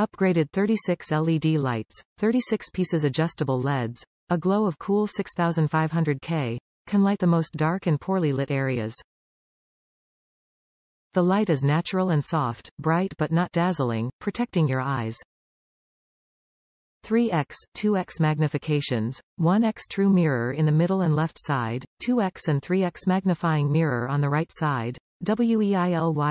Upgraded 36 LED lights, 36 pieces adjustable LEDs, a glow of cool 6500K, can light the most dark and poorly lit areas. The light is natural and soft, bright but not dazzling, protecting your eyes. 3x, 2x magnifications, 1x true mirror in the middle and left side, 2x and 3x magnifying mirror on the right side, WEILY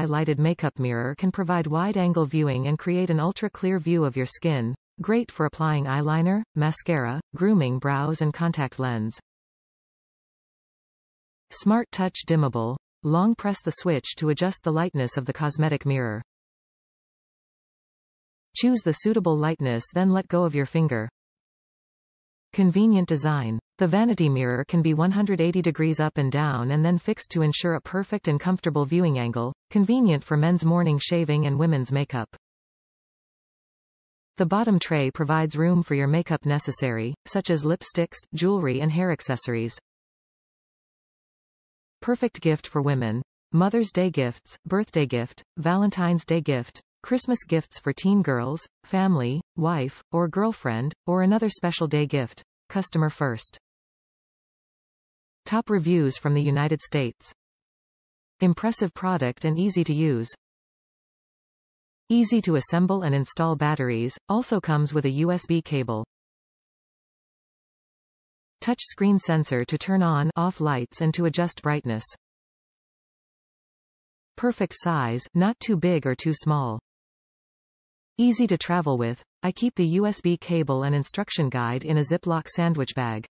lighted makeup mirror can provide wide-angle viewing and create an ultra-clear view of your skin, great for applying eyeliner, mascara, grooming brows and contact lens. Smart Touch Dimmable. Long press the switch to adjust the lightness of the cosmetic mirror. Choose the suitable lightness then let go of your finger. Convenient design. The vanity mirror can be 180 degrees up and down and then fixed to ensure a perfect and comfortable viewing angle, convenient for men's morning shaving and women's makeup. The bottom tray provides room for your makeup necessary, such as lipsticks, jewelry and hair accessories. Perfect gift for women. Mother's Day gifts, birthday gift, Valentine's Day gift, Christmas gifts for teen girls, family, wife, or girlfriend, or another special day gift. Customer first. Top reviews from the United States. Impressive product and easy to use. Easy to assemble and install batteries, also comes with a USB cable. Touch screen sensor to turn on off lights and to adjust brightness. Perfect size, not too big or too small. Easy to travel with, I keep the USB cable and instruction guide in a Ziploc sandwich bag.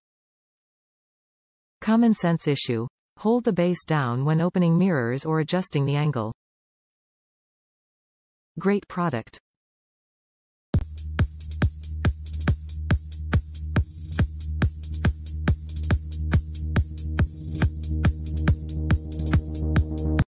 Common sense issue. Hold the base down when opening mirrors or adjusting the angle. Great product.